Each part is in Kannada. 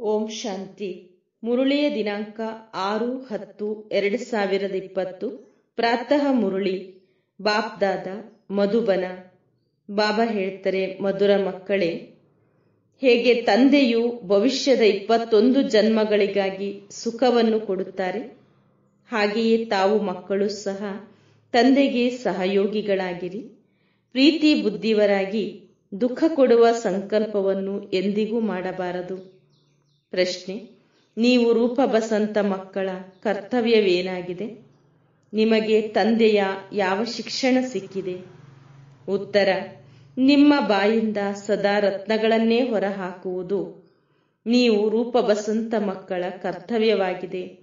ಓಂ ಶಾಂತಿ. ಮುರುಳಿಯ ದಿನಾಂಕ ಆರು, ಹತ್ತು, ಎರಡು ಸಾವಿರದ ಇಪ್ಪತ್ತು. ಪ್ರಾತಃ ಮುರುಳಿ. ಬಾಪ್ದಾದ ಮಧುಬನ. ಬಾಬಾ ಹೇಳ್ತಾರೆ, ಮಧುರ ಮಕ್ಕಳೇ. ಹೇಗೆ ತಂದೆಯು ಭವಿಷ್ಯದ ಇಪ್ಪತ್ತೊಂದು ಜನ್ಮಗಳಿಗಾಗಿ ಸುಖವನ್ನು ಕೊಡುತ್ತಾರೆ. ಹಾಗೆಯೇ ತಾವು ಮಕ್ಕಳು ಸಹ ತಂದೆಗೆ ಸಹಯೋಗಿಗಳಾಗಿರಿ. ಪ್ರೀತಿ ಬುದ್ಧಿವರಾಗಿ ದುಃಖ ಕೊಡುವ ಸಂಕಲ್ಪವನ್ನು ಎಂದಿಗೂ ಮಾಡಬಾರದು. ಪ್ರಶ್ನೆ, ನೀವು ರೂಪ ಬಸಂತ ಮಕ್ಕಳ ಕರ್ತವ್ಯವೇನಾಗಿದೆ? ನಿಮಗೆ ತಂದೆಯ ಯಾವ ಶಿಕ್ಷಣ ಸಿಕ್ಕಿದೆ? ಉತ್ತರ, ನಿಮ್ಮ ಬಾಯಿಂದ ಸದಾ ರತ್ನಗಳನ್ನೇ ಹೊರಹಾಕುವುದು. ನೀವು ರೂಪ ಬಸಂತ ಮಕ್ಕಳ ಕರ್ತವ್ಯವಾಗಿದೆ.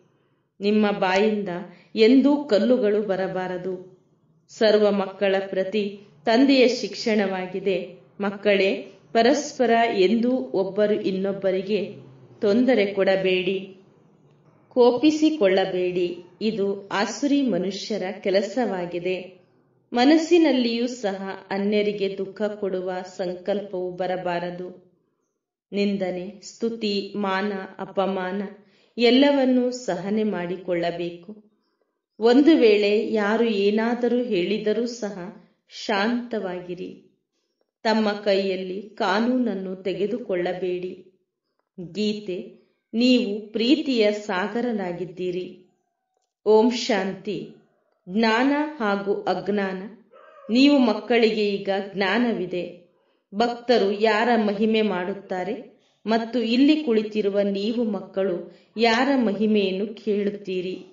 ನಿಮ್ಮ ಬಾಯಿಂದ ಎಂದೂ ಕಲ್ಲುಗಳು ಬರಬಾರದು. ಸರ್ವ ಮಕ್ಕಳ ಪ್ರತಿ ತಂದೆಯ ಶಿಕ್ಷಣವಾಗಿದೆ. ಮಕ್ಕಳೇ, ಪರಸ್ಪರ ಎಂದೂ ಒಬ್ಬರು ಇನ್ನೊಬ್ಬರಿಗೆ ತೊಂದರೆ ಕೊಡಬೇಡಿ. ಕೋಪಿಸಿಕೊಳ್ಳಬೇಡಿ. ಇದು ಆಸುರಿ ಮನುಷ್ಯರ ಕೆಲಸವಾಗಿದೆ. ಮನಸ್ಸಿನಲ್ಲಿಯೂ ಸಹ ಅನ್ಯರಿಗೆ ದುಃಖ ಕೊಡುವ ಸಂಕಲ್ಪವು ಬರಬಾರದು. ನಿಂದನೆ, ಸ್ತುತಿ, ಮಾನ, ಅಪಮಾನ ಎಲ್ಲವನ್ನೂ ಸಹನೆ ಮಾಡಿಕೊಳ್ಳಬೇಕು. ಒಂದು ವೇಳೆ ಯಾರು ಏನಾದರೂ ಹೇಳಿದರೂ ಸಹ ಶಾಂತವಾಗಿರಿ. ತಮ್ಮ ಕೈಯಲ್ಲಿ ಕಾನೂನನ್ನು ತೆಗೆದುಕೊಳ್ಳಬೇಡಿ. ಗೀತೆ, ನೀವು ಪ್ರೀತಿಯ ಸಾಗರನಾಗಿದ್ದೀರಿ. ಓಂ ಶಾಂತಿ. ಜ್ಞಾನ ಹಾಗೂ ಅಜ್ಞಾನ. ನೀವು ಮಕ್ಕಳಿಗೆ ಈಗ ಜ್ಞಾನವಿದೆ. ಭಕ್ತರು ಯಾರ ಮಹಿಮೆ ಮಾಡುತ್ತಾರೆ ಮತ್ತು ಇಲ್ಲಿ ಕುಳಿತಿರುವ ನೀವು ಮಕ್ಕಳು ಯಾರ ಮಹಿಮೆಯನ್ನು ಕೇಳುತ್ತೀರಿ.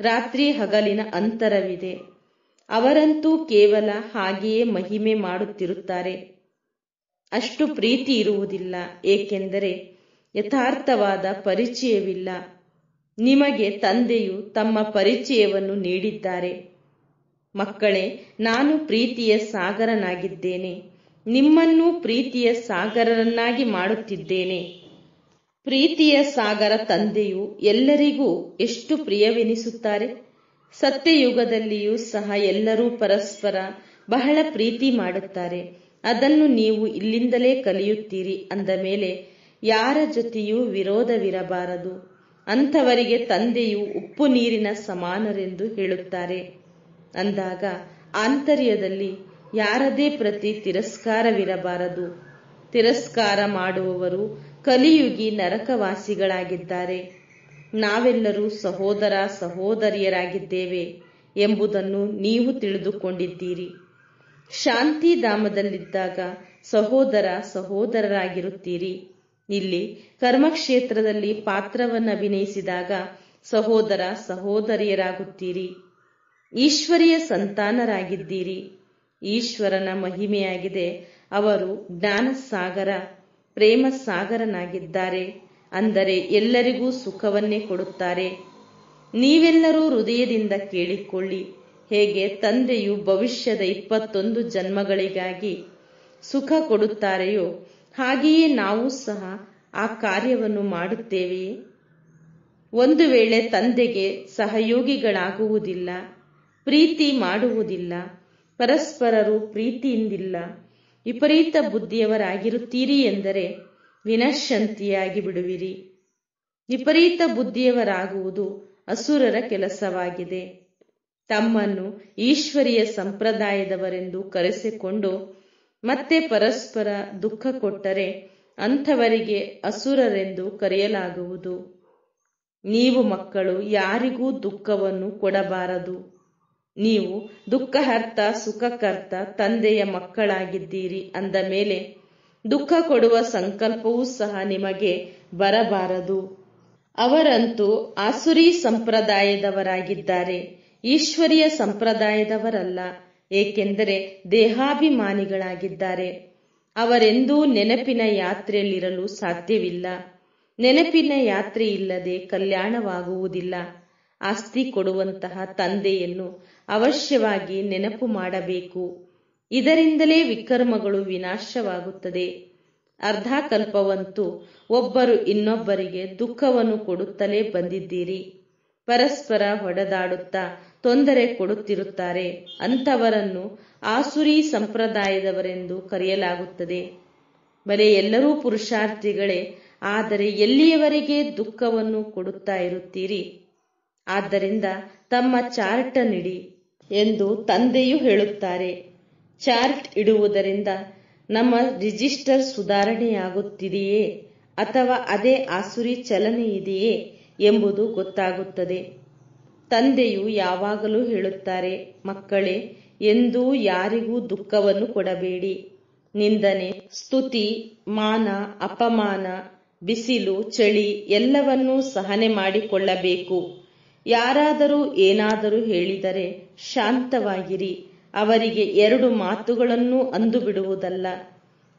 ರಾತ್ರಿ ಹಗಲಿನ ಅಂತರವಿದೆ. ಅವರಂತೂ ಕೇವಲ ಹಾಗೆಯೇ ಮಹಿಮೆ ಮಾಡುತ್ತಿರುತ್ತಾರೆ. ಅಷ್ಟು ಪ್ರೀತಿ ಇರುವುದಿಲ್ಲ, ಏಕೆಂದರೆ ಯಥಾರ್ಥವಾದ ಪರಿಚಯವಿಲ್ಲ. ನಿಮಗೆ ತಂದೆಯು ತಮ್ಮ ಪರಿಚಯವನ್ನು ನೀಡಿದ್ದಾರೆ. ಮಕ್ಕಳೇ, ನಾನು ಪ್ರೀತಿಯ ಸಾಗರನಾಗಿದ್ದೇನೆ. ನಿಮ್ಮನ್ನೂ ಪ್ರೀತಿಯ ಸಾಗರರನ್ನಾಗಿ ಮಾಡುತ್ತಿದ್ದೇನೆ. ಪ್ರೀತಿಯ ಸಾಗರ ತಂದೆಯು ಎಲ್ಲರಿಗೂ ಎಷ್ಟು ಪ್ರಿಯವೆನಿಸುತ್ತಾರೆ? ಸತ್ಯಯುಗದಲ್ಲಿಯೂ ಸಹ ಎಲ್ಲರೂ ಪರಸ್ಪರ ಬಹಳ ಪ್ರೀತಿ ಮಾಡುತ್ತಾರೆ. ಅದನ್ನು ನೀವು ಇಲ್ಲಿಂದಲೇ ಕಲಿಯುತ್ತೀರಿ ಅಂದ ಮೇಲೆ ಯಾರ ಜೊತೆಯೂ ವಿರೋಧವಿರಬಾರದು. ಅಂಥವರಿಗೆ ತಂದೆಯು ಉಪ್ಪು ನೀರಿನ ಸಮಾನರೆಂದು ಹೇಳುತ್ತಾರೆ. ಅಂದಾಗ ಆಂತರ್ಯದಲ್ಲಿ ಯಾರದೇ ಪ್ರತಿ ತಿರಸ್ಕಾರವಿರಬಾರದು. ತಿರಸ್ಕಾರ ಮಾಡುವವರು ಕಲಿಯುಗಿ ನರಕವಾಸಿಗಳಾಗಿದ್ದಾರೆ. ನಾವೆಲ್ಲರೂ ಸಹೋದರ ಸಹೋದರಿಯರಾಗಿದ್ದೇವೆ ಎಂಬುದನ್ನು ನೀವು ತಿಳಿದುಕೊಂಡಿದ್ದೀರಿ. ಶಾಂತಿಧಾಮದಲ್ಲಿದ್ದಾಗ ಸಹೋದರ ಸಹೋದರರಾಗಿರುತ್ತೀರಿ. ಇಲ್ಲಿ ಕರ್ಮಕ್ಷೇತ್ರದಲ್ಲಿ ಪಾತ್ರವನ್ನು ಅಭಿನಯಿಸಿದಾಗ ಸಹೋದರ ಸಹೋದರಿಯರಾಗುತ್ತೀರಿ. ಈಶ್ವರಿಯ ಸಂತಾನರಾಗಿದ್ದೀರಿ. ಈಶ್ವರನ ಮಹಿಮೆಯಾಗಿದೆ. ಅವರು ಜ್ಞಾನ ಸಾಗರ ಪ್ರೇಮ ಸಾಗರನಾಗಿದ್ದಾರೆ ಅಂದರೆ ಎಲ್ಲರಿಗೂ ಸುಖವನ್ನೇ ಕೊಡುತ್ತಾರೆ. ನೀವೆಲ್ಲರೂ ಹೃದಯದಿಂದ ಕೇಳಿಕೊಳ್ಳಿ. ಹೇಗೆ? ತಂದೆಯು ಭವಿಷ್ಯದ ಇಪ್ಪತ್ತೊಂದು ಜನ್ಮಗಳಿಗಾಗಿ ಸುಖ ಕೊಡುತ್ತಾರೆಯೋ ಹಾಗೆಯೇ ನಾವು ಸಹ ಆ ಕಾರ್ಯವನ್ನು ಮಾಡುತ್ತೇವೆಯೇ ಒಂದು ವೇಳೆ ತಂದೆಗೆ ಸಹಯೋಗಿಗಳಾಗುವುದಿಲ್ಲ, ಪ್ರೀತಿ ಮಾಡುವುದಿಲ್ಲ, ಪರಸ್ಪರರು ಪ್ರೀತಿಯಿಂದಿಲ್ಲ, ವಿಪರೀತ ಬುದ್ಧಿಯವರಾಗಿರುತ್ತೀರಿ ಎಂದರೆ ವಿನಶಂತಿಯಾಗಿ ಬಿಡುವಿರಿ. ವಿಪರೀತ ಬುದ್ಧಿಯವರಾಗುವುದು ಅಸುರರ ಕೆಲಸವಾಗಿದೆ. ತಮ್ಮನ್ನು ಈಶ್ವರಿಯ ಸಂಪ್ರದಾಯದವರೆಂದು ಕರೆಸಿಕೊಂಡು ಮತ್ತೆ ಪರಸ್ಪರ ದುಃಖ ಕೊಟ್ಟರೆ ಅಂಥವರಿಗೆ ಅಸುರರೆಂದು ಕರೆಯಲಾಗುವುದು. ನೀವು ಮಕ್ಕಳು ಯಾರಿಗೂ ದುಃಖವನ್ನು ಕೊಡಬಾರದು. ನೀವು ದುಃಖಹರ್ತ, ಸುಖಕರ್ತ ತಂದೆಯ ಮಕ್ಕಳಾಗಿದ್ದೀರಿ ಅಂದ ಮೇಲೆ ದುಃಖ ಕೊಡುವ ಸಂಕಲ್ಪವೂ ಸಹ ನಿಮಗೆ ಬರಬಾರದು. ಅವರಂತೂ ಆಸುರಿ ಸಂಪ್ರದಾಯದವರಾಗಿದ್ದಾರೆ. ಈಶ್ವರಿಯ ಸಂಪ್ರದಾಯದವರಲ್ಲ. ಏಕೆಂದರೆ ದೇಹಾಭಿಮಾನಿಗಳಾಗಿದ್ದಾರೆ. ಅವರೆಂದೂ ನೆನಪಿನ ಯಾತ್ರೆಯಲ್ಲಿರಲು ಸಾಧ್ಯವಿಲ್ಲ. ನೆನಪಿನ ಯಾತ್ರೆ ಇಲ್ಲದೆ ಕಲ್ಯಾಣವಾಗುವುದಿಲ್ಲ. ಆಸ್ತಿ ಕೊಡುವಂತಹ ತಂದೆಯನ್ನು ಅವಶ್ಯವಾಗಿ ನೆನಪು ಮಾಡಬೇಕು. ಇದರಿಂದಲೇ ವಿಕರ್ಮಗಳು ವಿನಾಶವಾಗುತ್ತದೆ. ಅರ್ಧಕಲ್ಪವಂತೂ ಒಬ್ಬರು ಇನ್ನೊಬ್ಬರಿಗೆ ದುಃಖವನ್ನು ಕೊಡುತ್ತಲೇ ಬಂದಿದ್ದೀರಿ. ಪರಸ್ಪರ ಹೊಡೆದಾಡುತ್ತಾ ತೊಂದರೆ ಕೊಡುತ್ತಿರುತ್ತಾರೆ. ಅಂಥವರನ್ನು ಆಸುರಿ ಸಂಪ್ರದಾಯದವರೆಂದು ಕರೆಯಲಾಗುತ್ತದೆ. ಬಲೆ ಎಲ್ಲರೂ ಪುರುಷಾರ್ಥಿಗಳೇ, ಆದರೆ ಎಲ್ಲಿಯವರೆಗೆ ದುಃಖವನ್ನು ಕೊಡುತ್ತಾ ಇರುತ್ತೀರಿ? ಆದ್ದರಿಂದ ತಮ್ಮ ಚಾರ್ಟ್ ನೀಡಿ ಎಂದು ತಂದೆಯು ಹೇಳುತ್ತಾರೆ. ಚಾರ್ಟ್ ಇಡುವುದರಿಂದ ನಮ್ಮ ರಿಜಿಸ್ಟರ್ ಸುಧಾರಣೆಯಾಗುತ್ತಿದೆಯೇ ಅಥವಾ ಅದೇ ಆಸುರಿ ಚಲನೆ ಇದೆಯೇ? ಎಂಬುದು ಗೊತ್ತಾಗುತ್ತದೆ. ತಂದೆಯು ಯಾವಾಗಲೂ ಹೇಳುತ್ತಾರೆ, ಮಕ್ಕಳೇ, ಎಂದೂ ಯಾರಿಗೂ ದುಃಖವನ್ನು ಕೊಡಬೇಡಿ. ನಿಂದನೆ, ಸ್ತುತಿ, ಮಾನ, ಅಪಮಾನ, ಬಿಸಿಲು, ಚಳಿ ಎಲ್ಲವನ್ನೂ ಸಹನೆ ಮಾಡಿಕೊಳ್ಳಬೇಕು. ಯಾರಾದರೂ ಏನಾದರೂ ಹೇಳಿದರೆ ಶಾಂತವಾಗಿರಿ. ಅವರಿಗೆ ಎರಡು ಮಾತುಗಳನ್ನು ಅಂದು ಬಿಡುವುದಲ್ಲ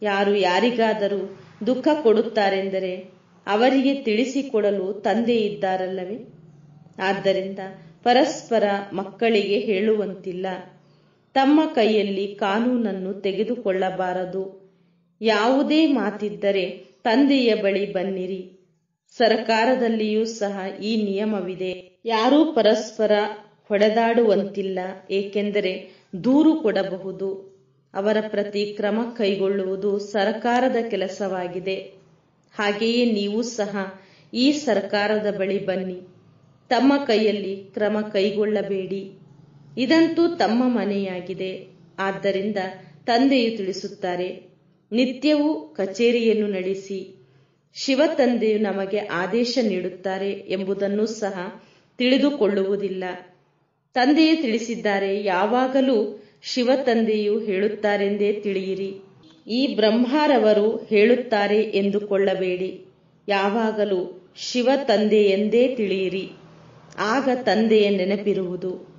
ಯಾರು ಯಾರಿಗಾದರೂ ದುಃಖ ಕೊಡುತ್ತಾರೆಂದರೆ ಅವರಿಗೆ ತಿಳಿಸಿಕೊಡಲು ತಂದೆ ಇದ್ದಾರಲ್ಲವೇ? ಆದ್ದರಿಂದ ಪರಸ್ಪರ ಮಕ್ಕಳಿಗೆ ಹೇಳುವಂತಿಲ್ಲ. ತಮ್ಮ ಕೈಯಲ್ಲಿ ಕಾನೂನನ್ನು ತೆಗೆದುಕೊಳ್ಳಬಾರದು. ಯಾವುದೇ ಮಾತಿದ್ದರೆ ತಂದೆಯ ಬಳಿ ಬನ್ನಿರಿ. ಸರ್ಕಾರದಲ್ಲಿಯೂ ಸಹ ಈ ನಿಯಮವಿದೆ. ಯಾರೂ ಪರಸ್ಪರ ಹೊಡೆದಾಡುವಂತಿಲ್ಲ, ಏಕೆಂದರೆ ದೂರು ಕೊಡಬಹುದು. ಅವರ ಪ್ರತಿ ಕ್ರಮ ಕೈಗೊಳ್ಳುವುದು ಸರ್ಕಾರದ ಕೆಲಸವಾಗಿದೆ. ಹಾಗೆಯೇ ನೀವು ಸಹ ಈ ಸರ್ಕಾರದ ಬಳಿ ಬನ್ನಿ. ತಮ್ಮ ಕೈಯಲ್ಲಿ ಕ್ರಮ ಕೈಗೊಳ್ಳಬೇಡಿ. ಇದಂತೂ ತಮ್ಮ ಮನೆಯಾಗಿದೆ. ಆದ್ದರಿಂದ ತಂದೆಯು ತಿಳಿಸುತ್ತಾರೆ, ನಿತ್ಯವೂ ಕಚೇರಿಯನ್ನು ನಡೆಸಿ. ಶಿವ ತಂದೆಯು ನಮಗೆ ಆದೇಶ ನೀಡುತ್ತಾರೆ ಎಂಬುದನ್ನು ಸಹ ತಿಳಿದುಕೊಳ್ಳುವುದಿಲ್ಲ. ತಂದೆಯು ತಿಳಿಸಿದ್ದಾರೆ, ಯಾವಾಗಲೂ ಶಿವ ತಂದೆಯು ಹೇಳುತ್ತಾರೆಂದೇ ತಿಳಿಯಿರಿ. ಈ ಬ್ರಹ್ಮಾರವರು ಹೇಳುತ್ತಾರೆ ಎಂದುಕೊಳ್ಳಬೇಡಿ. ಯಾವಾಗಲೂ ಶಿವ ತಂದೆ ಎಂದೇ ತಿಳಿಯಿರಿ. ಆಗ ತಂದೆಯ ನೆನಪಿರುವುದು.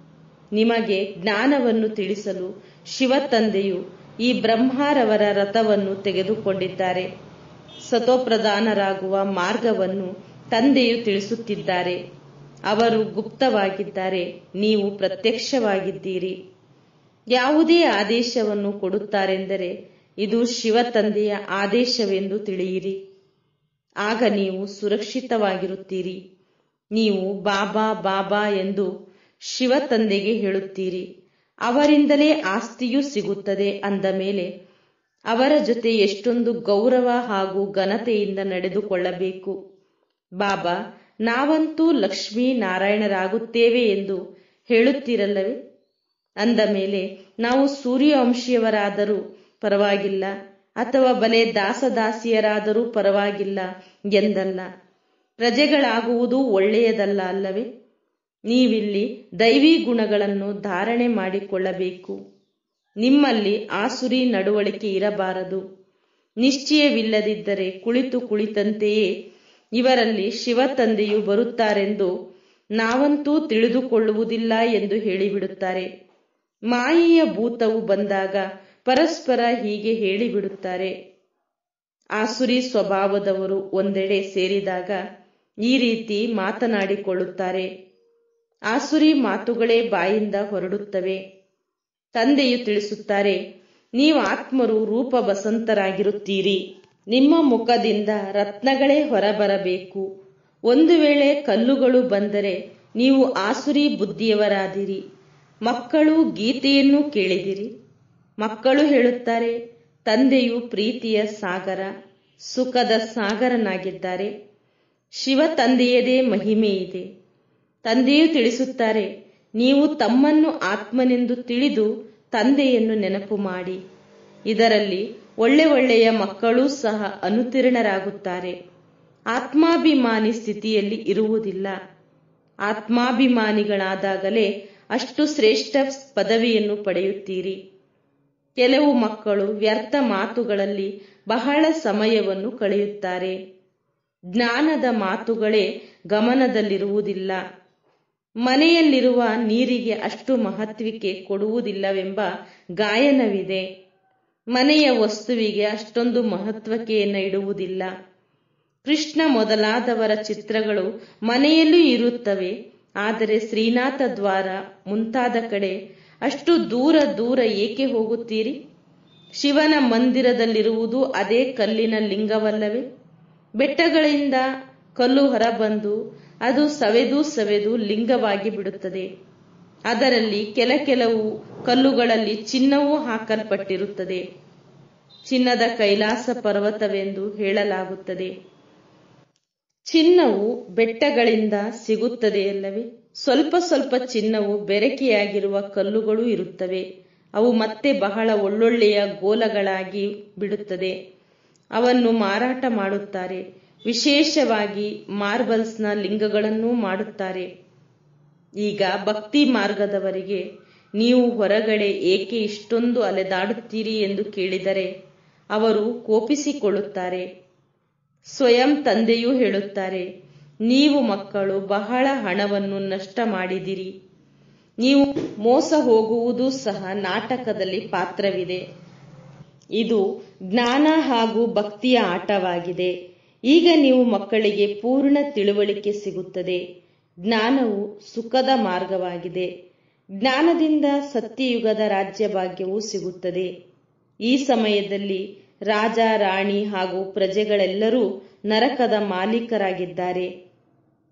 ನಿಮಗೆ ಜ್ಞಾನವನ್ನು ತಿಳಿಸಲು ಶಿವ ತಂದೆಯು ಈ ಬ್ರಹ್ಮಾರವರ ರಥವನ್ನು ತೆಗೆದುಕೊಂಡಿದ್ದಾರೆ. ಸತೋಪ್ರಧಾನರಾಗುವ ಮಾರ್ಗವನ್ನು ತಂದೆಯು ತಿಳಿಸುತ್ತಿದ್ದಾರೆ. ಅವರು ಗುಪ್ತವಾಗಿದ್ದಾರೆ, ನೀವು ಪ್ರತ್ಯಕ್ಷವಾಗಿದ್ದೀರಿ. ಯಾವುದೇ ಆದೇಶವನ್ನು ಕೊಡುತ್ತಾರೆಂದರೆ ಇದು ಶಿವ ತಂದೆಯ ಆದೇಶವೆಂದು ತಿಳಿಯಿರಿ. ಆಗ ನೀವು ಸುರಕ್ಷಿತವಾಗಿರುತ್ತೀರಿ. ನೀವು ಬಾಬಾ ಬಾಬಾ ಎಂದು ಶಿವ ತಂದೆಗೆ ಹೇಳುತ್ತೀರಿ. ಅವರಿಂದಲೇ ಆಸ್ತಿಯೂ ಸಿಗುತ್ತದೆ ಅಂದ ಮೇಲೆ ಅವರ ಜೊತೆ ಎಷ್ಟೊಂದು ಗೌರವ ಹಾಗೂ ಘನತೆಯಿಂದ ನಡೆದುಕೊಳ್ಳಬೇಕು. ಬಾಬಾ, ನಾವಂತೂ ಲಕ್ಷ್ಮೀ ನಾರಾಯಣರಾಗುತ್ತೇವೆ ಎಂದು ಹೇಳುತ್ತೀರಲ್ಲವೇ? ಅಂದ ಮೇಲೆ ನಾವು ಸೂರ್ಯವಂಶೀಯವರಾದರೂ ಪರವಾಗಿಲ್ಲ. ಅಥವಾ ಬಲೆ ದಾಸದಾಸಿಯರಾದರೂ ಪರವಾಗಿಲ್ಲ ಎಂದಲ್ಲ. ಪ್ರಜೆಗಳಾಗುವುದು ಒಳ್ಳೆಯದಲ್ಲ ಅಲ್ಲವೇ? ನೀವಿಲ್ಲಿ ದೈವಿ ಗುಣಗಳನ್ನು ಧಾರಣೆ ಮಾಡಿಕೊಳ್ಳಬೇಕು. ನಿಮ್ಮಲ್ಲಿ ಆಸುರಿ ನಡವಳಿಕೆ ಇರಬಾರದು. ನಿಶ್ಚಯವಿಲ್ಲದಿದ್ದರೆ ಕುಳಿತು ಕುಳಿತಂತೆಯೇ ಇವರಲ್ಲಿ ಶಿವ ತಂದೆಯು ಬರುತ್ತಾರೆಂದು ನಾವಂತೂ ತಿಳಿದುಕೊಳ್ಳುವುದಿಲ್ಲ ಎಂದು ಹೇಳಿಬಿಡುತ್ತಾರೆ. ಮಾಯೆಯ ಭೂತವು ಬಂದಾಗ ಪರಸ್ಪರ ಹೀಗೆ ಹೇಳಿಬಿಡುತ್ತಾರೆ. ಆಸುರಿ ಸ್ವಭಾವದವರು ಒಂದೆಡೆ ಸೇರಿದಾಗ ಈ ರೀತಿ ಮಾತನಾಡಿಕೊಳ್ಳುತ್ತಾರೆ. ಆಸುರಿ ಮಾತುಗಳೇ ಬಾಯಿಂದ ಹೊರಡುತ್ತವೆ. ತಂದೆಯು ತಿಳಿಸುತ್ತಾರೆ, ನೀವು ಆತ್ಮರು ರೂಪ ಬಸಂತರಾಗಿರುತ್ತೀರಿ ನಿಮ್ಮ ಮುಖದಿಂದ ರತ್ನಗಳೇ ಹೊರಬರಬೇಕು. ಒಂದು ವೇಳೆ ಕಲ್ಲುಗಳು ಬಂದರೆ ನೀವು ಆಸುರಿ ಬುದ್ಧಿಯವರಾದಿರಿ. ಮಕ್ಕಳು ಗೀತೆಯನ್ನು ಕೇಳಿದಿರಿ. ಮಕ್ಕಳು ಹೇಳುತ್ತಾರೆ, ತಂದೆಯು ಪ್ರೀತಿಯ ಸಾಗರ, ಸುಖದ ಸಾಗರನಾಗಿದ್ದಾರೆ. ಶಿವ ತಂದೆಯದೇ ಮಹಿಮೆ ಇದೆ ತಂದೆಯು ತಿಳಿಸುತ್ತಾರೆ, ನೀವು ತಮ್ಮನ್ನು ಆತ್ಮನೆಂದು ತಿಳಿದು ತಂದೆಯನ್ನು ನೆನಪು ಮಾಡಿ. ಇದರಲ್ಲಿ ಒಳ್ಳೆ ಒಳ್ಳೆಯ ಮಕ್ಕಳೂ ಸಹ ಅನುತೀರ್ಣರಾಗುತ್ತಾರೆ ಆತ್ಮಾಭಿಮಾನಿ ಸ್ಥಿತಿಯಲ್ಲಿ ಇರುವುದಿಲ್ಲ. ಆತ್ಮಾಭಿಮಾನಿಗಳಾದಾಗಲೇ ಅಷ್ಟು ಶ್ರೇಷ್ಠ ಪದವಿಯನ್ನು ಪಡೆಯುತ್ತೀರಿ. ಕೆಲವು ಮಕ್ಕಳು ವ್ಯರ್ಥ ಮಾತುಗಳಲ್ಲಿ ಬಹಳ ಸಮಯವನ್ನು ಕಳೆಯುತ್ತಾರೆ. ಜ್ಞಾನದ ಮಾತುಗಳೇ ಗಮನದಲ್ಲಿರುವುದಿಲ್ಲ. ಮನೆಯಲ್ಲಿರುವ ನೀರಿಗೆ ಅಷ್ಟು ಮಹತ್ವಕ್ಕೆ ಕೊಡುವುದಿಲ್ಲವೆಂಬ ಗಾಯನವಿದೆ. ಮನೆಯ ವಸ್ತುವಿಗೆ ಅಷ್ಟೊಂದು ಮಹತ್ವಕೆಯನ್ನು ಇಡುವುದಿಲ್ಲ. ಕೃಷ್ಣ ಮೊದಲಾದವರ ಚಿತ್ರಗಳು ಮನೆಯಲ್ಲೂ ಇರುತ್ತವೆ. ಆದರೆ ಶ್ರೀನಾಥ ದ್ವಾರ ಮುಂತಾದ ಕಡೆ ಅಷ್ಟು ದೂರ ದೂರ ಏಕೆ ಹೋಗುತ್ತೀರಿ? ಶಿವನ ಮಂದಿರದಲ್ಲಿರುವುದು ಅದೇ ಕಲ್ಲಿನ ಲಿಂಗವಲ್ಲವೇ? ಬೆಟ್ಟಗಳಿಂದ ಕಲ್ಲು ಹೊರಬಂದು ಅದು ಸವೆದು ಸವೆದು ಲಿಂಗವಾಗಿ ಬಿಡುತ್ತದೆ. ಅದರಲ್ಲಿ ಕೆಲ ಕೆಲವು ಕಲ್ಲುಗಳಲ್ಲಿ ಚಿನ್ನವೂ ಹಾಕಲ್ಪಟ್ಟಿರುತ್ತದೆ. ಚಿನ್ನದ ಕೈಲಾಸ ಪರ್ವತವೆಂದು ಹೇಳಲಾಗುತ್ತದೆ. ಚಿನ್ನವು ಬೆಟ್ಟಗಳಿಂದ ಸಿಗುತ್ತದೆಯಲ್ಲವೇ? ಸ್ವಲ್ಪ ಸ್ವಲ್ಪ ಚಿನ್ನವು ಬೆರಕೆಯಾಗಿರುವ ಕಲ್ಲುಗಳು ಇರುತ್ತವೆ. ಅವು ಮತ್ತೆ ಬಹಳ ಒಳ್ಳೊಳ್ಳೆಯ ಗೋಲಗಳಾಗಿ ಬಿಡುತ್ತದೆ. ಅವನ್ನು ಮಾರಾಟ ಮಾಡುತ್ತಾರೆ. ವಿಶೇಷವಾಗಿ ಮಾರ್ಬಲ್ಸ್ನ ಲಿಂಗಗಳನ್ನೂ ಮಾಡುತ್ತಾರೆ. ಈಗ ಭಕ್ತಿ ಮಾರ್ಗದವರಿಗೆ ನೀವು ಹೊರಗಡೆ ಏಕೆ ಇಷ್ಟೊಂದು ಅಲೆದಾಡುತ್ತೀರಿ ಎಂದು ಕೇಳಿದರೆ ಅವರು ಕೋಪಿಸಿಕೊಳ್ಳುತ್ತಾರೆ. ಸ್ವಯಂ ತಂದೆಯೂ ಹೇಳುತ್ತಾರೆ ನೀವು ಮಕ್ಕಳು ಬಹಳ ಹಣವನ್ನು ನಷ್ಟ ಮಾಡಿದಿರಿ. ನೀವು ಮೋಸ ಹೋಗುವುದು ಸಹ ನಾಟಕದಲ್ಲಿ ಪಾತ್ರವಿದೆ. ಇದು ಜ್ಞಾನ ಹಾಗೂ ಭಕ್ತಿಯ ಆಟವಾಗಿದೆ. ಈಗ ನೀವು ಮಕ್ಕಳಿಗೆ ಪೂರ್ಣ ತಿಳುವಳಿಕೆ ಸಿಗುತ್ತದೆ. ಜ್ಞಾನವು ಸುಖದ ಮಾರ್ಗವಾಗಿದೆ. ಜ್ಞಾನದಿಂದ ಸತ್ಯಯುಗದ ರಾಜ್ಯ ಭಾಗ್ಯವೂ ಸಿಗುತ್ತದೆ. ಈ ಸಮಯದಲ್ಲಿ ರಾಜ, ರಾಣಿ ಹಾಗೂ ಪ್ರಜೆಗಳೆಲ್ಲರೂ ನರಕದ ಮಾಲೀಕರಾಗಿದ್ದಾರೆ.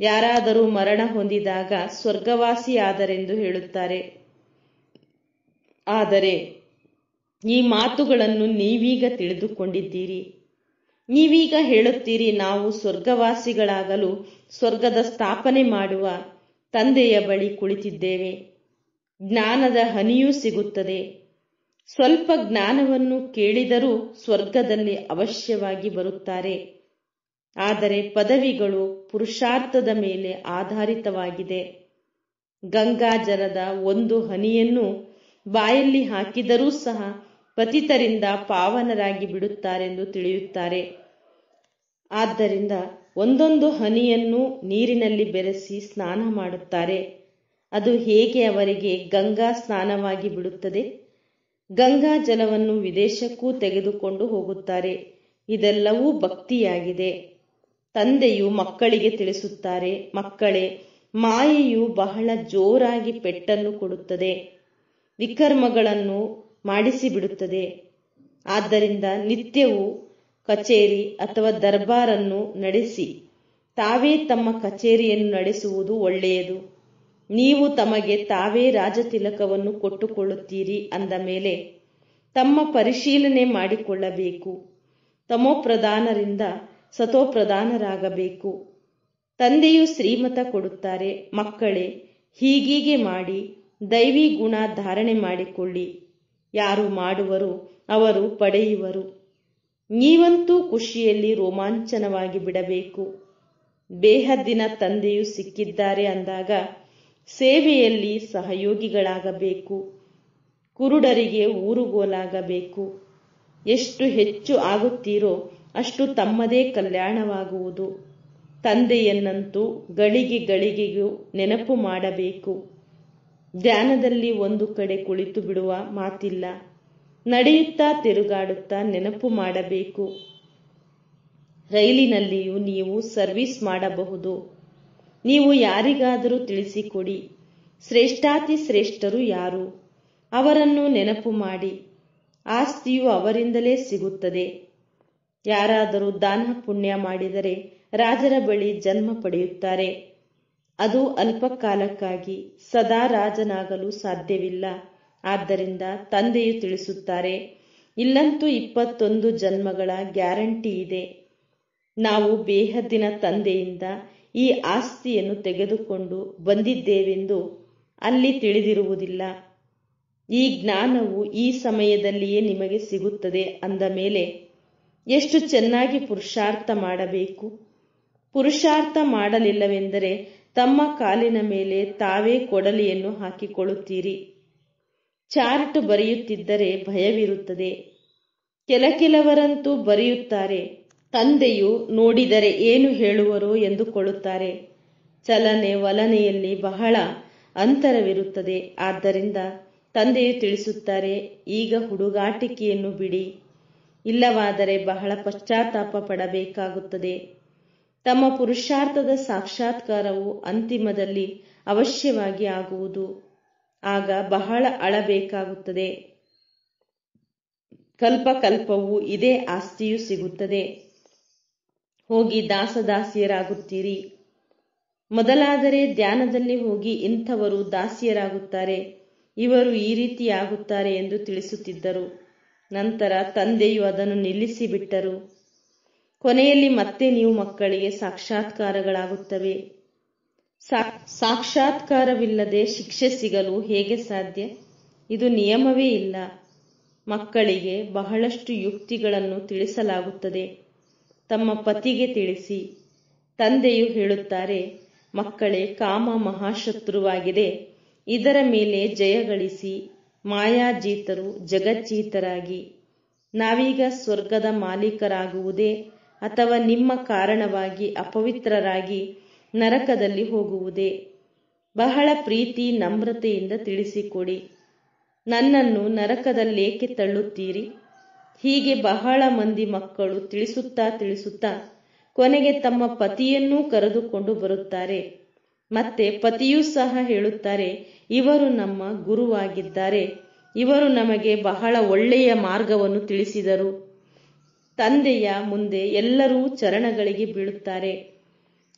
ಯಾರಾದರೂ ಮರಣ ಹೊಂದಿದಾಗ ಸ್ವರ್ಗವಾಸಿಯಾದರೆಂದು ಹೇಳುತ್ತಾರೆ. ಆದರೆ ಈ ಮಾತುಗಳನ್ನು ನೀವೀಗ ತಿಳಿದುಕೊಂಡಿದ್ದೀರಿ. ನೀವೀಗ ಹೇಳುತ್ತೀರಿ, ನಾವು ಸ್ವರ್ಗವಾಸಿಗಳಾಗಲು ಸ್ವರ್ಗದ ಸ್ಥಾಪನೆ ಮಾಡುವ ತಂದೆಯ ಬಳಿ ಕುಳಿತಿದ್ದೇವೆ. ಜ್ಞಾನದ ಹನಿಯೂ ಸಿಗುತ್ತದೆ. ಸ್ವಲ್ಪ ಜ್ಞಾನವನ್ನು ಕೇಳಿದರೂ ಸ್ವರ್ಗದಲ್ಲಿ ಅವಶ್ಯವಾಗಿ ಬರುತ್ತಾರೆ. ಆದರೆ ಪದವಿಗಳು ಪುರುಷಾರ್ಥದ ಮೇಲೆ ಆಧಾರಿತವಾಗಿದೆ. ಗಂಗಾಜಲದ ಒಂದು ಹನಿಯನ್ನು ಬಾಯಲ್ಲಿ ಹಾಕಿದರೂ ಸಹ ಪತಿತರಿಂದ ಪಾವನರಾಗಿ ಬಿಡುತ್ತಾರೆಂದು ತಿಳಿಯುತ್ತಾರೆ. ಆದ್ದರಿಂದ ಒಂದೊಂದು ಹನಿಯನ್ನು ನೀರಿನಲ್ಲಿ ಬೆರೆಸಿ ಸ್ನಾನ ಮಾಡುತ್ತಾರೆ. ಅದು ಹೇಗೆ ಅವರಿಗೆ ಗಂಗಾ ಸ್ನಾನವಾಗಿ ಬಿಡುತ್ತದೆ? ಗಂಗಾ ಜಲವನ್ನು ವಿದೇಶಕ್ಕೂ ತೆಗೆದುಕೊಂಡು ಹೋಗುತ್ತಾರೆ. ಇದೆಲ್ಲವೂ ಭಕ್ತಿಯಾಗಿದೆ. ತಂದೆಯು ಮಕ್ಕಳಿಗೆ ತಿಳಿಸುತ್ತಾರೆ, ಮಕ್ಕಳೇ, ಮಾಯೆಯು ಬಹಳ ಜೋರಾಗಿ ಪೆಟ್ಟನ್ನು ಕೊಡುತ್ತದೆ, ವಿಕರ್ಮಗಳನ್ನು ಮಾಡಿಸಿಬಿಡುತ್ತದೆ. ಆದ್ದರಿಂದ ನಿತ್ಯವೂ ಕಚೇರಿ ಅಥವಾ ದರ್ಬಾರನ್ನು ನಡೆಸಿ, ತಾವೇ ತಮ್ಮ ಕಚೇರಿಯನ್ನು ನಡೆಸುವುದು ಒಳ್ಳೆಯದು. ನೀವು ತಮಗೆ ತಾವೇ ರಾಜತಿಲಕವನ್ನು ಕೊಟ್ಟುಕೊಳ್ಳುತ್ತೀರಿ ಅಂದ ಮೇಲೆ ತಮ್ಮ ಪರಿಶೀಲನೆ ಮಾಡಿಕೊಳ್ಳಬೇಕು. ತಮೋಪ್ರಧಾನರಿಂದ ಸತೋಪ್ರಧಾನರಾಗಬೇಕು. ತಂದೆಯು ಶ್ರೀಮತ ಕೊಡುತ್ತಾರೆ. ಮಕ್ಕಳೇ, ಹೀಗೀಗೆ ಮಾಡಿ, ದೈವಿ ಗುಣ ಧಾರಣೆ ಮಾಡಿಕೊಳ್ಳಿ. ಯಾರು ಮಾಡುವರು, ಅವರು ಪಡೆಯುವರು. ನೀವಂತೂ ಖುಷಿಯಲ್ಲಿ ರೋಮಾಂಚನವಾಗಿ ಬಿಡಬೇಕು. ಬೇಹದ್ದಿನ ತಂದೆಯು ಸಿಕ್ಕಿದ್ದಾರೆ ಅಂದಾಗ, ಸೇವೆಯಲ್ಲಿ ಸಹಯೋಗಿಗಳಾಗಬೇಕು. ಕುರುಡರಿಗೆ ಊರುಗೋಲಾಗಬೇಕು. ಎಷ್ಟು ಹೆಚ್ಚು ಆಗುತ್ತೀರೋ ಅಷ್ಟು ತಮ್ಮದೇ ಕಲ್ಯಾಣವಾಗುವುದು. ತಂದೆಯನ್ನಂತೂ ಗಳಿಗೆ ಗಳಿಗೆಗೂ ನೆನಪು ಮಾಡಬೇಕು. ಧ್ಯಾನದಲ್ಲಿ ಒಂದು ಕಡೆ ಕುಳಿತು ಬಿಡುವ ಮಾತಿಲ್ಲ. ನಡೆಯುತ್ತಾ ತಿರುಗಾಡುತ್ತಾ ನೆನಪು ಮಾಡಬೇಕು. ರೈಲಿನಲ್ಲಿಯೂ ನೀವು ಸರ್ವಿಸ್ ಮಾಡಬಹುದು. ನೀವು ಯಾರಿಗಾದರೂ ತಿಳಿಸಿಕೊಡಿ. ಶ್ರೇಷ್ಠಾತಿ ಶ್ರೇಷ್ಠರು ಯಾರು? ಅವರನ್ನು ನೆನಪು ಮಾಡಿ. ಆಸ್ತಿಯು ಅವರಿಂದಲೇ ಸಿಗುತ್ತದೆ. ಯಾರಾದರೂ ದಾನ ಪುಣ್ಯ ಮಾಡಿದರೆ ರಾಜರ ಬಳಿ ಜನ್ಮ ಪಡೆಯುತ್ತಾರೆ. ಅದು ಅಲ್ಪಕಾಲಕ್ಕಾಗಿ ಸದಾ ರಾಜನಾಗಲು ಸಾಧ್ಯವಿಲ್ಲ. ಆದ್ದರಿಂದ ತಂದೆಯು ತಿಳಿಸುತ್ತಾರೆ, ಇಲ್ಲಂತೂ ಇಪ್ಪತ್ತೊಂದು ಜನ್ಮಗಳ ಗ್ಯಾರಂಟಿ ಇದೆ. ನಾವು ಬೇಹದ್ದಿನ ತಂದೆಯಿಂದ ಈ ಆಸ್ತಿಯನ್ನು ತೆಗೆದುಕೊಂಡು ಬಂದಿದ್ದೇವೆಂದು ಅಲ್ಲಿ ತಿಳಿದಿರುವುದಿಲ್ಲ. ಈ ಜ್ಞಾನವು ಈ ಸಮಯದಲ್ಲಿಯೇ ನಿಮಗೆ ಸಿಗುತ್ತದೆ ಅಂದ ಮೇಲೆ ಎಷ್ಟು ಚೆನ್ನಾಗಿ ಪುರುಷಾರ್ಥ ಮಾಡಬೇಕು? ಪುರುಷಾರ್ಥ ಮಾಡಲಿಲ್ಲವೆಂದರೆ ತಮ್ಮ ಕಾಲಿನ ಮೇಲೆ ತಾವೇ ಕೊಡಲಿಯನ್ನು ಹಾಕಿಕೊಳ್ಳುತ್ತೀರಿ. ಚಾರ್ಟ್ ಬರೆಯುತ್ತಿದ್ದರೆ ಭಯವಿರುತ್ತದೆ. ಕೆಲ ಕೆಲವರಂತೂ ಬರೆಯುತ್ತಾರೆ, ತಂದೆಯು ನೋಡಿದರೆ ಏನು ಹೇಳುವರು ಎಂದುಕೊಳ್ಳುತ್ತಾರೆ. ಚಲನೆ ವಲನೆಯಲ್ಲಿ ಬಹಳ ಅಂತರವಿರುತ್ತದೆ. ಆದ್ದರಿಂದ ತಂದೆಯು ತಿಳಿಸುತ್ತಾರೆ, ಈಗ ಹುಡುಗಾಟಿಕೆಯನ್ನು ಬಿಡಿ. ಇಲ್ಲವಾದರೆ ಬಹಳ ಪಶ್ಚಾತ್ತಾಪ ಪಡಬೇಕಾಗುತ್ತದೆ. ತಮ್ಮ ಪುರುಷಾರ್ಥದ ಸಾಕ್ಷಾತ್ಕಾರವು ಅಂತಿಮದಲ್ಲಿ ಅವಶ್ಯವಾಗಿ ಆಗುವುದು. ಆಗ ಬಹಳ ಅಳಬೇಕಾಗುತ್ತದೆ. ಕಲ್ಪಕಲ್ಪವು ಇದೇ ಆಸ್ತಿಯು ಸಿಗುತ್ತದೆ. ಹೋಗಿ ದಾಸದಾಸಿಯರಾಗುತ್ತೀರಿ. ಮೊದಲಾದರೆ ಧ್ಯಾನದಲ್ಲಿ ಹೋಗಿ ಇಂಥವರು ದಾಸಿಯರಾಗುತ್ತಾರೆ. ಇವರು ಈ ರೀತಿಯಾಗುತ್ತಾರೆ ಎಂದು ತಿಳಿಸುತ್ತಿದ್ದರು. ನಂತರ ತಂದೆಯು ಅದನ್ನು ನಿಲ್ಲಿಸಿಬಿಟ್ಟರು. ಕೊನೆಯಲ್ಲಿ ಮತ್ತೆ ನೀವು ಮಕ್ಕಳಿಗೆ ಸಾಕ್ಷಾತ್ಕಾರಗಳಾಗುತ್ತವೆ. ಸಾಕ್ಷಾತ್ಕಾರವಿಲ್ಲದೆ ಶಿಕ್ಷೆ ಸಿಗಲು ಹೇಗೆ ಸಾಧ್ಯ? ಇದು ನಿಯಮವೇ ಇಲ್ಲ. ಮಕ್ಕಳಿಗೆ ಬಹಳಷ್ಟು ಯುಕ್ತಿಗಳನ್ನು ತಿಳಿಸಲಾಗುತ್ತದೆ. ತಮ್ಮ ಪತಿಗೆ ತಿಳಿಸಿ. ತಂದೆಯು ಹೇಳುತ್ತಾರೆ, ಮಕ್ಕಳೇ, ಕಾಮ ಮಹಾಶತ್ರುವಾಗಿದೆ. ಇದರ ಮೇಲೆ ಜಯಗಳಿಸಿ ಮಾಯಾಜೀತರು ಜಗಜ್ಜೀತರಾಗಿ. ನಾವೀಗ ಸ್ವರ್ಗದ ಮಾಲೀಕರಾಗುವುದೇ ಅಥವಾ ನಿಮ್ಮ ಕಾರಣವಾಗಿ ಅಪವಿತ್ರರಾಗಿ ನರಕದಲ್ಲಿ ಹೋಗುವುದೇ? ಬಹಳ ಪ್ರೀತಿ, ನಮ್ರತೆಯಿಂದ ತಿಳಿಸಿಕೊಡಿ. ನನ್ನನ್ನು ನರಕದಲ್ಲೇಕೆ ತಳ್ಳುತ್ತೀರಿ? ಹೀಗೆ ಬಹಳ ಮಂದಿ ಮಕ್ಕಳು ತಿಳಿಸುತ್ತಾ ತಿಳಿಸುತ್ತಾ ಕೊನೆಗೆ ತಮ್ಮ ಪತಿಯನ್ನೂ ಕರೆದುಕೊಂಡು ಬರುತ್ತಾರೆ. ಮತ್ತೆ ಪತಿಯೂ ಸಹ ಹೇಳುತ್ತಾರೆ, ಇವರು ನಮ್ಮ ಗುರುವಾಗಿದ್ದಾರೆ. ಇವರು ನಮಗೆ ಬಹಳ ಒಳ್ಳೆಯ ಮಾರ್ಗವನ್ನು ತಿಳಿಸಿದರು. ತಂದೆಯ ಮುಂದೆ ಎಲ್ಲರೂ ಚರಣಗಳಿಗೆ ಬೀಳುತ್ತಾರೆ.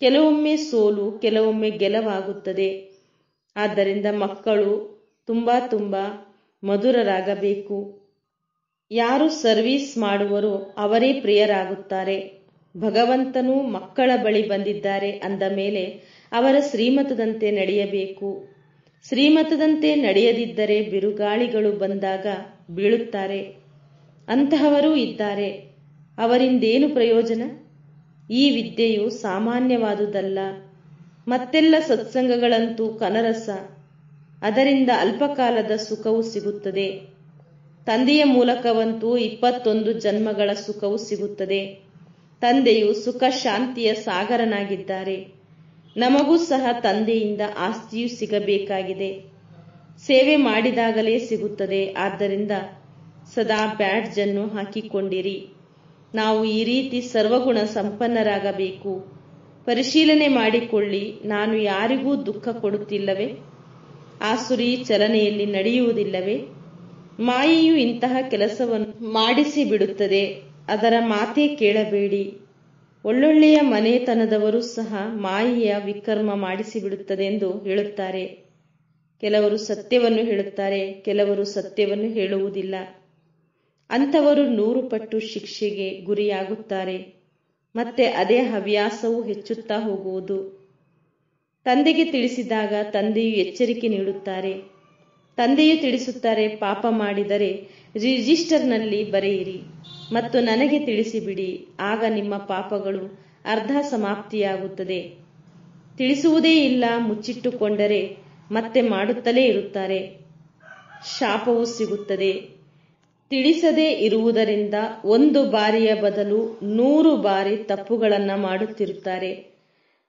ಕೆಲವೊಮ್ಮೆ ಸೋಲು, ಕೆಲವೊಮ್ಮೆ ಗೆಲುವಾಗುತ್ತದೆ. ಆದ್ದರಿಂದ ಮಕ್ಕಳು ತುಂಬಾ ತುಂಬಾ ಮಧುರರಾಗಬೇಕು. ಯಾರು ಸರ್ವೀಸ್ ಮಾಡುವರೋ ಅವರೇ ಪ್ರಿಯರಾಗುತ್ತಾರೆ. ಭಗವಂತನೂ ಮಕ್ಕಳ ಬಳಿ ಬಂದಿದ್ದಾರೆ ಅಂದ ಮೇಲೆ ಅವರ ಶ್ರೀಮತದಂತೆ ನಡೆಯಬೇಕು. ಶ್ರೀಮತದಂತೆ ನಡೆಯದಿದ್ದರೆ ಬಿರುಗಾಳಿಗಳು ಬಂದಾಗ ಬೀಳುತ್ತಾರೆ. ಅಂತಹವರೂ ಇದ್ದಾರೆ. ಅವರಿಂದೇನು ಪ್ರಯೋಜನ? ಈ ವಿದ್ಯೆಯು ಸಾಮಾನ್ಯವಾದುದಲ್ಲ. ಮತ್ತೆಲ್ಲ ಸತ್ಸಂಗಗಳಂತೂ ಕನರಸ. ಅದರಿಂದ ಅಲ್ಪಕಾಲದ ಸುಖವು ಸಿಗುತ್ತದೆ. ತಂದೆಯ ಮೂಲಕವಂತೂ ಇಪ್ಪತ್ತೊಂದು ಜನ್ಮಗಳ ಸುಖವು ಸಿಗುತ್ತದೆ. ತಂದೆಯು ಸುಖ ಶಾಂತಿಯ ಸಾಗರನಾಗಿದ್ದಾರೆ. ನಮಗೂ ಸಹ ತಂದೆಯಿಂದ ಆಸ್ತಿಯು ಸಿಗಬೇಕಾಗಿದೆ. ಸೇವೆ ಮಾಡಿದಾಗಲೇ ಸಿಗುತ್ತದೆ. ಆದ್ದರಿಂದ ಸದಾ ಬ್ಯಾಡ್ಜ್ ಅನ್ನು ಹಾಕಿಕೊಂಡಿರಿ. ನಾವು ಈ ರೀತಿ ಸರ್ವಗುಣ ಸಂಪನ್ನರಾಗಬೇಕು. ಪರಿಶೀಲನೆ ಮಾಡಿಕೊಳ್ಳಿ. ನಾನು ಯಾರಿಗೂ ದುಃಖ ಕೊಡುತ್ತಿಲ್ಲವೇ? ಆಸುರಿ ಚಲನೆಯಲ್ಲಿ ನಡೆಯುವುದಿಲ್ಲವೇ? ಮಾಯೆಯು ಇಂತಹ ಕೆಲಸವನ್ನು ಮಾಡಿಸಿ ಬಿಡುತ್ತದೆ ಅದರ ಮಾತೇ ಕೇಳಬೇಡಿ. ಒಳ್ಳೊಳ್ಳೆಯ ಮನೆತನದವರು ಸಹ ಮಾಯೆಯ ವಿಕರ್ಮ ಮಾಡಿಸಿಬಿಡುತ್ತದೆ ಎಂದು ಹೇಳುತ್ತಾರೆ. ಕೆಲವರು ಸತ್ಯವನ್ನು ಹೇಳುತ್ತಾರೆ, ಕೆಲವರು ಸತ್ಯವನ್ನು ಹೇಳುವುದಿಲ್ಲ. ಅಂಥವರು ನೂರು ಪಟ್ಟು ಶಿಕ್ಷೆಗೆ ಗುರಿಯಾಗುತ್ತಾರೆ. ಮತ್ತೆ ಅದೇ ಹವ್ಯಾಸವು ಹೆಚ್ಚುತ್ತಾ ಹೋಗುವುದು. ತಂದೆಗೆ ತಿಳಿಸಿದಾಗ ತಂದೆಯು ಎಚ್ಚರಿಕೆ ನೀಡುತ್ತಾರೆ. ತಂದೆಯು ತಿಳಿಸುತ್ತಾರೆ, ಪಾಪ ಮಾಡಿದರೆ ರಿಜಿಸ್ಟರ್ನಲ್ಲಿ ಬರೆಯಿರಿ. ಮತ್ತು ನನಗೆ ತಿಳಿಸಿಬಿಡಿ, ಆಗ ನಿಮ್ಮ ಪಾಪಗಳು ಅರ್ಧ ಸಮಾಪ್ತಿಯಾಗುತ್ತದೆ. ತಿಳಿಸುವುದೇ ಇಲ್ಲ, ಮುಚ್ಚಿಟ್ಟುಕೊಂಡರೆ ಮತ್ತೆ ಮಾಡುತ್ತಲೇ ಇರುತ್ತಾರೆ. ಶಾಪವು ಸಿಗುತ್ತದೆ. ತಿಳಿಸದೇ ಇರುವುದರಿಂದ ಒಂದು ಬಾರಿಯ ಬದಲು ನೂರು ಬಾರಿ ತಪ್ಪುಗಳನ್ನ ಮಾಡುತ್ತಿರುತ್ತಾರೆ.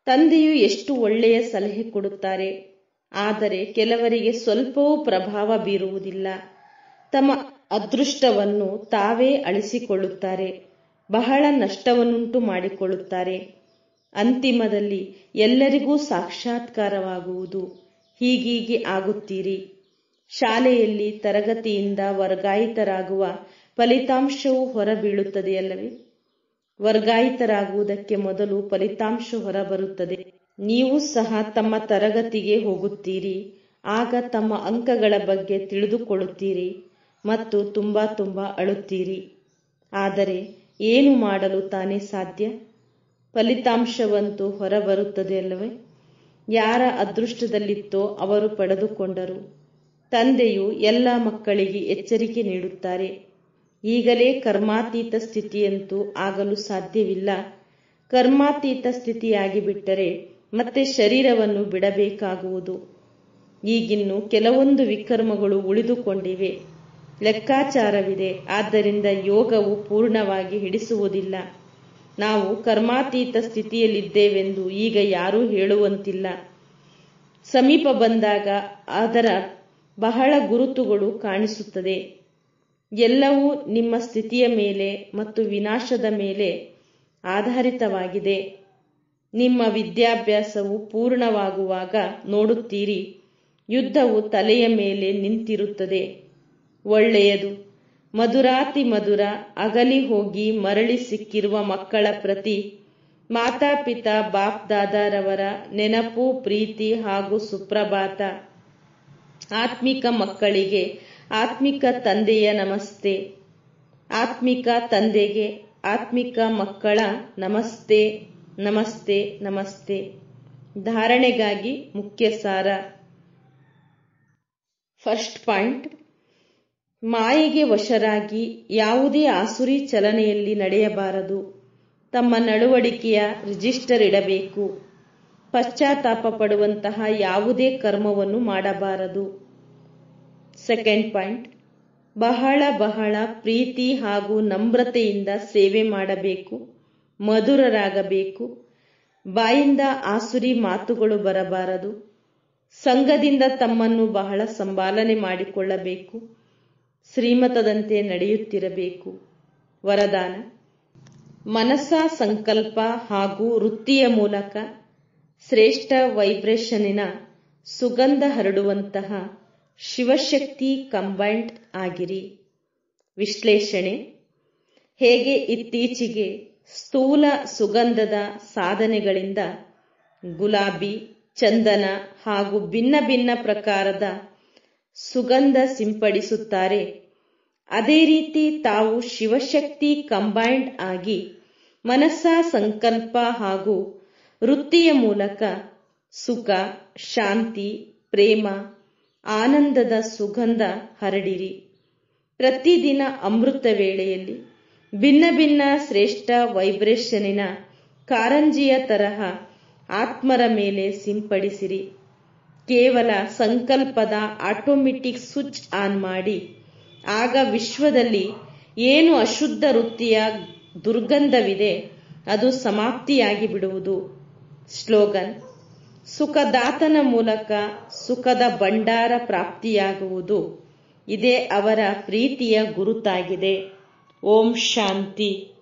ತಂದೆಯು ಎಷ್ಟು ಒಳ್ಳೆಯ ಸಲಹೆ ಕೊಡುತ್ತಾರೆ. ಆದರೆ ಕೆಲವರಿಗೆ ಸ್ವಲ್ಪವೂ ಪ್ರಭಾವ ಬೀರುವುದಿಲ್ಲ. ತಮ್ಮ ಅದೃಷ್ಟವನ್ನು ತಾವೇ ಅಳಿಸಿಕೊಳ್ಳುತ್ತಾರೆ. ಬಹಳ ನಷ್ಟವನ್ನುಂಟು ಮಾಡಿಕೊಳ್ಳುತ್ತಾರೆ. ಅಂತಿಮದಲ್ಲಿ ಎಲ್ಲರಿಗೂ ಸಾಕ್ಷಾತ್ಕಾರವಾಗುವುದು. ಹೀಗೀಗೆ ಆಗುತ್ತೀರಿ. ಶಾಲೆಯಲ್ಲಿ ತರಗತಿಯಿಂದ ವರ್ಗಾಯಿತರಾಗುವ ಫಲಿತಾಂಶವು ಹೊರಬೀಳುತ್ತದೆಯಲ್ಲವೇ? ವರ್ಗಾಯಿತರಾಗುವುದಕ್ಕೆ ಮೊದಲು ಫಲಿತಾಂಶ ಹೊರಬರುತ್ತದೆ. ನೀವು ಸಹ ತಮ್ಮ ತರಗತಿಗೆ ಹೋಗುತ್ತೀರಿ. ಆಗ ತಮ್ಮ ಅಂಕಗಳ ಬಗ್ಗೆ ತಿಳಿದುಕೊಳ್ಳುತ್ತೀರಿ. ಮತ್ತು ತುಂಬಾ ತುಂಬಾ ಅಳುತ್ತೀರಿ. ಆದರೆ ಏನು ಮಾಡಲು ತಾನೇ ಸಾಧ್ಯ? ಫಲಿತಾಂಶವಂತೂ ಹೊರಬರುತ್ತದೆ ಅಲ್ಲವೇ? ಯಾರ ಅದೃಷ್ಟದಲ್ಲಿತ್ತೋ ಅವರು ಪಡೆದುಕೊಂಡರು. ತಂದೆಯು ಎಲ್ಲ ಮಕ್ಕಳಿಗೆ ಎಚ್ಚರಿಕೆ ನೀಡುತ್ತಾರೆ. ಈಗಲೇ ಕರ್ಮಾತೀತ ಸ್ಥಿತಿಯಂತೂ ಆಗಲು ಸಾಧ್ಯವಿಲ್ಲ. ಕರ್ಮಾತೀತ ಸ್ಥಿತಿಯಾಗಿ ಬಿಟ್ಟರೆ ಮತ್ತೆ ಶರೀರವನ್ನು ಬಿಡಬೇಕಾಗುವುದು. ಈಗಿನ್ನು ಕೆಲವೊಂದು ವಿಕರ್ಮಗಳು ಉಳಿದುಕೊಂಡಿವೆ. ಲೆಕ್ಕಾಚಾರವಿದೆ. ಆದ್ದರಿಂದ ಯೋಗವು ಪೂರ್ಣವಾಗಿ ಹಿಡಿಸುವುದಿಲ್ಲ. ನಾವು ಕರ್ಮಾತೀತ ಸ್ಥಿತಿಯಲ್ಲಿದ್ದೇವೆಂದು ಈಗ ಯಾರೂ ಹೇಳುವಂತಿಲ್ಲ. ಸಮೀಪ ಬಂದಾಗ ಅದರ ಬಹಳ ಗುರುತುಗಳು ಕಾಣಿಸುತ್ತದೆ. ಎಲ್ಲವೂ ನಿಮ್ಮ ಸ್ಥಿತಿಯ ಮೇಲೆ ಮತ್ತು ವಿನಾಶದ ಮೇಲೆ ಆಧಾರಿತವಾಗಿದೆ. ನಿಮ್ಮ ವಿದ್ಯಾಭ್ಯಾಸವು ಪೂರ್ಣವಾಗುವಾಗ ನೋಡುತ್ತೀರಿ. ಯುದ್ಧವು ತಲೆಯ ಮೇಲೆ ನಿಂತಿರುತ್ತದೆ. ಒಳ್ಳೆಯದು. ಮಧುರಾತಿ ಮಧುರ, ಅಗಲಿ ಹೋಗಿ ಮರಳಿ ಸಿಕ್ಕಿರುವ ಮಕ್ಕಳ ಪ್ರತಿ ಮಾತಾಪಿತಾ ಬಾಪ್ ದಾದಾರವರ ನೆನಪು, ಪ್ರೀತಿ ಹಾಗೂ ಸುಪ್ರಭಾತ. ಆತ್ಮಿಕ ಮಕ್ಕಳಿಗೆ ಆತ್ಮಿಕ ತಂದೆಯ ನಮಸ್ತೆ. ಆತ್ಮಿಕ ತಂದೆಗೆ ಆತ್ಮಿಕ ಮಕ್ಕಳ ನಮಸ್ತೆ ನಮಸ್ತೆ ನಮಸ್ತೆ. ಧಾರಣೆಗಾಗಿ ಮುಖ್ಯ ಸಾರ ಫಸ್ಟ್ ಪಾಯಿಂಟ್. ಮಾಯೆಗೆ ವಶರಾಗಿ ಯಾವುದೇ ಆಸುರಿ ಚಲನೆಯಲ್ಲಿ ನಡೆಯಬಾರದು. ತಮ್ಮ ನಡವಳಿಕೆಯ ರಿಜಿಸ್ಟರ್ ಇಡಬೇಕು. ಪಶ್ಚಾತ್ತಾಪ ಪಡುವಂತಹ ಯಾವುದೇ ಕರ್ಮವನ್ನು ಮಾಡಬಾರದು. ಸೆಕೆಂಡ್ ಪಾಯಿಂಟ್ ಬಹಳ ಬಹಳ ಪ್ರೀತಿ ಹಾಗೂ ನಮ್ರತೆಯಿಂದ ಸೇವೆ ಮಾಡಬೇಕು, ಮಧುರರಾಗಬೇಕು. ಬಾಯಿಂದ ಆಸುರಿ ಮಾತುಗಳು ಬರಬಾರದು. ಸಂಘದಿಂದ ತಮ್ಮನ್ನು ಬಹಳ ಸಂಭಾಲನೆ ಮಾಡಿಕೊಳ್ಳಬೇಕು. ಶ್ರೀಮತದಂತೆ ನಡೆಯುತ್ತಿರಬೇಕು. ವರದಾನ. ಮನಸ್ಸ ಸಂಕಲ್ಪ ಹಾಗೂ ವೃತ್ತಿಯ ಮೂಲಕ ಶ್ರೇಷ್ಠ ವೈಬ್ರೇಷನಿನ ಸುಗಂಧ ಹರಡುವಂತಹ ಶಿವಶಕ್ತಿ ಕಂಬೈಂಡ್ ಆಗಿರಿ. ವಿಶ್ಲೇಷಣೆ. ಹೇಗೆ ಇತ್ತೀಚೆಗೆ ಸ್ಥೂಲ ಸುಗಂಧದ ಸಾಧನೆಗಳಿಂದ ಗುಲಾಬಿ, ಚಂದನ ಹಾಗೂ ಭಿನ್ನ ಭಿನ್ನ ಪ್ರಕಾರದ ಸುಗಂಧ ಸಿಂಪಡಿಸುತ್ತಾರೆ. ಅದೇ ರೀತಿ ತಾವು ಶಿವಶಕ್ತಿ ಕಂಬೈಂಡ್ ಆಗಿ ಮನಸ್ಸ ಸಂಕಲ್ಪ ಹಾಗೂ ವೃತ್ತಿಯ ಮೂಲಕ ಸುಖ, ಶಾಂತಿ, ಪ್ರೇಮ, ಆನಂದದ ಸುಗಂಧ ಹರಡಿರಿ. ಪ್ರತಿದಿನ ಅಮೃತ ವೇಳೆಯಲ್ಲಿ ಭಿನ್ನ ಭಿನ್ನ ಶ್ರೇಷ್ಠ ವೈಬ್ರೇಷನಿನ ಕಾರಂಜಿಯ ತರಹ ಆತ್ಮರ ಮೇಲೆ ಸಿಂಪಡಿಸಿರಿ. ಕೇವಲ ಸಂಕಲ್ಪದ ಆಟೋಮೆಟಿಕ್ ಸ್ವಿಚ್ ಆನ್ ಮಾಡಿ. ಆಗ ವಿಶ್ವದಲ್ಲಿ ಏನು ಅಶುದ್ಧ ವೃತ್ತಿಯ ದುರ್ಗಂಧವಿದೆ, ಅದು ಸಮಾಪ್ತಿಯಾಗಿ ಬಿಡುವುದು. ಸ್ಲೋಗನ್, ಸುಖದಾತನ ಮೂಲಕ ಸುಖದ ಭಂಡಾರ ಪ್ರಾಪ್ತಿಯಾಗುವುದು. ಇದೇ ಅವರ ಪ್ರೀತಿಯ ಗುರುತಾಗಿದೆ. ಓಂ ಶಾಂತಿ.